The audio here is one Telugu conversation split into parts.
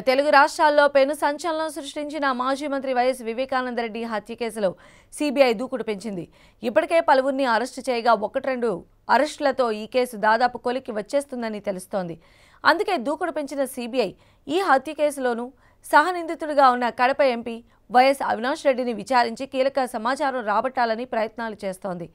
తెలుగు రాష్ట్రాల్లో పెను సంచలనం సృష్టించిన మాజీ మంత్రి వైఎస్ వివేకానందరెడ్డి హత్య కేసులో సీబీఐ దూకుడు పెంచింది. ఇప్పటికే పలువురిని అరెస్టు చేయగా ఒకటి రెండు అరెస్టులతో ఈ కేసు దాదాపు కొలికి వచ్చేస్తుందని తెలుస్తోంది. అందుకే దూకుడు పెంచిన సీబీఐ ఈ హత్య కేసులోనూ సహనిందితుడిగా ఉన్న కడప ఎంపీ వైఎస్ అవినాష్ రెడ్డిని విచారించి కీలక సమాచారం రాబట్టాలని ప్రయత్నాలు చేస్తోంది.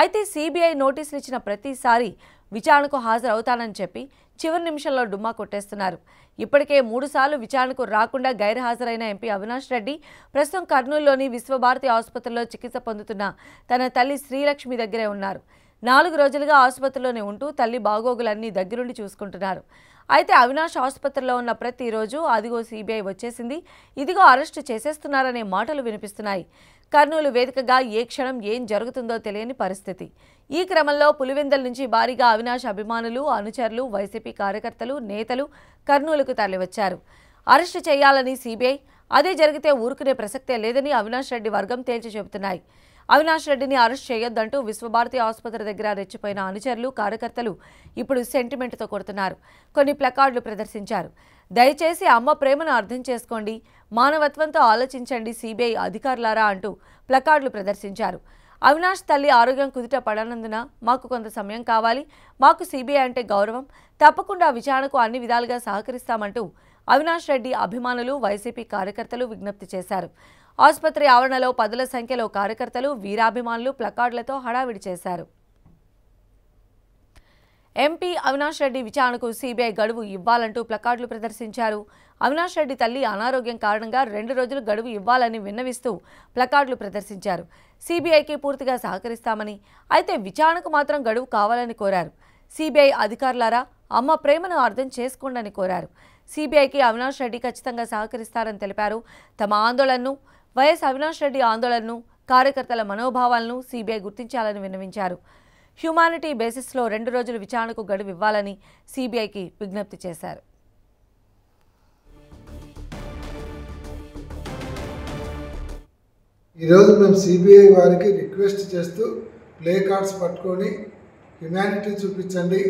అయితే సీబీఐ నోటీసులు ఇచ్చిన ప్రతిసారి విచారణకు హాజరవుతానని చెప్పి చివరి నిమిషంలో డుమ్మా కొట్టేస్తున్నారు. ఇప్పటికే మూడుసార్లు విచారణకు రాకుండా గైర్హాజరైన ఎంపీ అవినాష్ రెడ్డి ప్రస్తుతం కర్నూలులోని విశ్వభారతి ఆసుపత్రిలో చికిత్స పొందుతున్న తన తల్లి శ్రీలక్ష్మి దగ్గరే ఉన్నారు. నాలుగు రోజులుగా ఆసుపత్రిలోనే ఉంటూ తల్లి బాగోగులన్నీ దగ్గరుండి చూసుకుంటున్నారు. అయితే అవినాష్ ఆసుపత్రిలో ఉన్న ప్రతిరోజు అదిగో సీబీఐ వచ్చేసింది ఇదిగో అరెస్టు చేసేస్తున్నారనే మాటలు వినిపిస్తున్నాయి. కర్నూలు వేదికగా ఏ క్షణం ఏం జరుగుతుందో తెలియని పరిస్థితి. ఈ క్రమంలో పులివెందల నుంచి భారీగా అవినాష్ అభిమానులు అనుచరులు వైసీపీ కార్యకర్తలు నేతలు కర్నూలుకు తరలివచ్చారు. అరెస్టు చేయాలని సీబీఐ అదే జరిగితే ఊరుకునే ప్రసక్తే లేదని అవినాష్ రెడ్డి వర్గం తేల్చి చెబుతున్నాయి. అవినాష్ రెడ్డిని అరెస్ట్ చేయొద్దంటూ విశ్వభారతి ఆసుపత్రి దగ్గర రెచ్చిపోయిన అనుచరులు కార్యకర్తలు ఇప్పుడు సెంటిమెంట్తో కొడుతున్నారు. కొన్ని ప్లకార్డులు ప్రదర్శించారు. దయచేసి అమ్మ ప్రేమను అర్థం చేసుకోండి మానవత్వంతో ఆలోచించండి సిబిఐ అధికారులారా అంటూ ప్లకార్డులు ప్రదర్శించారు. అవినాష్ తల్లి ఆరోగ్యం కుదుట పడనందున మాకు కొంత సమయం కావాలి మాకు సిబిఐ అంటే గౌరవం తప్పకుండా విచారణకు అన్ని విధాలుగా సహకరిస్తామంటూ అవినాష్ రెడ్డి అభిమానులు వైసీపీ కార్యకర్తలు విజ్ఞప్తి చేశారు. ఆసుపత్రి ఆవరణలో పదుల సంఖ్యలో కార్యకర్తలు వీరాభిమానులు ప్లకార్డులతో హడావిడి చేశారు. ఎంపీ అవినాష్ రెడ్డి విచారణకు సీబీఐ గడువు ఇవ్వాలంటూ ప్లకార్డులు ప్రదర్శించారు. అవినాష్ రెడ్డి తల్లి అనారోగ్యం కారణంగా రెండు రోజులు గడువు ఇవ్వాలని విన్నవిస్తూ ప్లకార్డులు ప్రదర్శించారు. సీబీఐకి పూర్తిగా సహకరిస్తామని అయితే విచారణకు మాత్రం గడువు కావాలని కోరారు. సీబీఐ అధికారులారా అమ్మ ప్రేమను అర్థం చేసుకోండని కోరారు. సీబీఐకి అవినాష్ రెడ్డి ఖచ్చితంగా సహకరిస్తారని తెలిపారు. తమ ఆందోళనను వైఎస్ అవినాష్ రెడ్డి ఆందోళనను కార్యకర్తల మనోభావాలను సీబీఐ గుర్తించాలని విన్నవించారు. హ్యుమానిటీ బేసిస్లో రెండు రోజుల విచారణకు గడువు ఇవ్వాలని సీబీఐకి విజ్ఞప్తి చేశారు. ఈరోజు మేము సిబిఐ వారికి రిక్వెస్ట్ చేస్తూ ప్లే కార్డ్స్ పట్టుకొని హ్యుమానిటీ చూపించండి.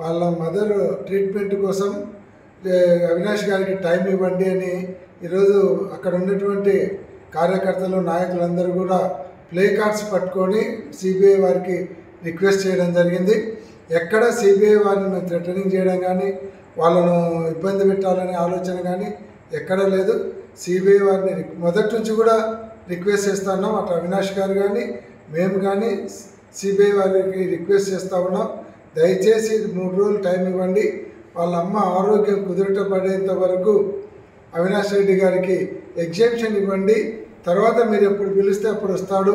వాళ్ళ మదర్ ట్రీట్మెంట్ కోసం అవినాష్ గారికి టైం ఇవ్వండి అని ఈరోజు అక్కడ ఉన్నటువంటి కార్యకర్తలు నాయకులందరూ కూడా ప్లే కార్డ్స్ పట్టుకొని సిబిఐ వారికి రిక్వెస్ట్ చేయడం జరిగింది. ఎక్కడ సిబిఐ వారిని మేము థ్రెటనింగ్ చేయడం కానీ వాళ్ళను ఇబ్బంది పెట్టాలనే ఆలోచన కానీ ఎక్కడ లేదు. సిబిఐ వారిని మొదటి నుంచి కూడా రిక్వెస్ట్ చేస్తున్నాం అటు అవినాష్ గారు కానీ మేము కానీ సిబిఐ వారికి రిక్వెస్ట్ చేస్తూ ఉన్నాం. దయచేసి మూడు రోజులు టైం ఇవ్వండి. వాళ్ళ అమ్మ ఆరోగ్యం కుదురట పడేంత వరకు అవినాష్ రెడ్డి గారికి ఎగ్జామ్షన్ ఇవ్వండి. తర్వాత మీరు ఎప్పుడు పిలిస్తే అప్పుడు వస్తాడు.